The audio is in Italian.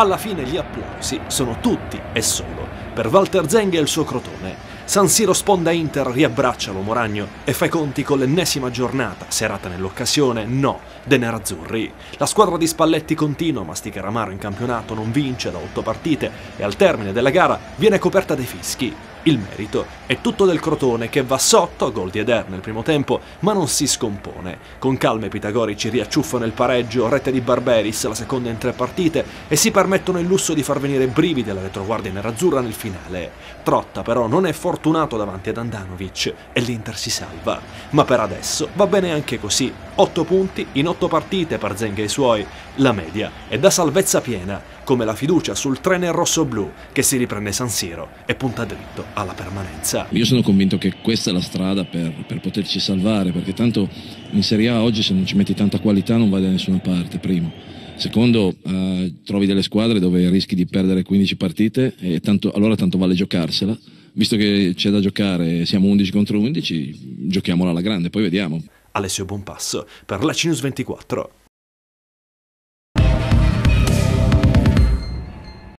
Alla fine gli applausi sono tutti e solo per Walter Zeng e il suo Crotone. San Siro sponda Inter riabbraccia l'uomo ragno e fa i conti con l'ennesima giornata, serata nell'occasione, no, dei nerazzurri. La squadra di Spalletti continua a masticare amaro in campionato, non vince da otto partite e al termine della gara viene coperta dai fischi. Il merito è tutto del Crotone che va sotto a gol di Eder nel primo tempo, ma non si scompone. Con calma i pitagorici riacciuffano il pareggio, rete di Barberis, la seconda in tre partite, e si permettono il lusso di far venire brividi alla retroguardia nerazzurra nel finale. Trotta però non è fortunato davanti ad Andanovic e l'Inter si salva. Ma per adesso va bene anche così. 8 punti in 8 partite per Zenga e i suoi. La media è da salvezza piena, come la fiducia sul trainer rosso-blu che si riprende San Siro e punta dritto alla permanenza. Io sono convinto che questa è la strada per, per poterci salvare, perché tanto in Serie A oggi se non ci metti tanta qualità non vai da nessuna parte, primo. Secondo, eh, trovi delle squadre dove rischi di perdere 15 partite e tanto, allora tanto vale giocarsela. Visto che c'è da giocare, siamo 11 contro 11, giochiamola alla grande, poi vediamo. Alessio Bonpasso per la Cinus 24.